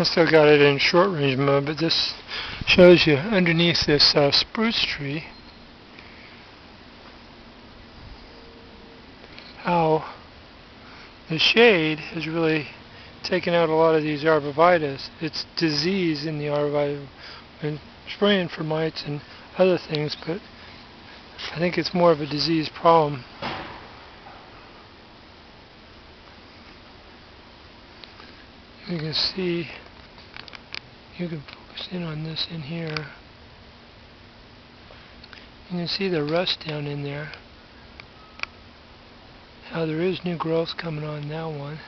I still got it in short range mode, but this shows you underneath this uh, spruce tree how the shade has really taken out a lot of these arborvitaes. It's disease in the arborvitae and spraying for mites and other things, but I think it's more of a disease problem. You can see, you can focus in on this in here. You can see the rust down in there. How there is new growth coming on that one.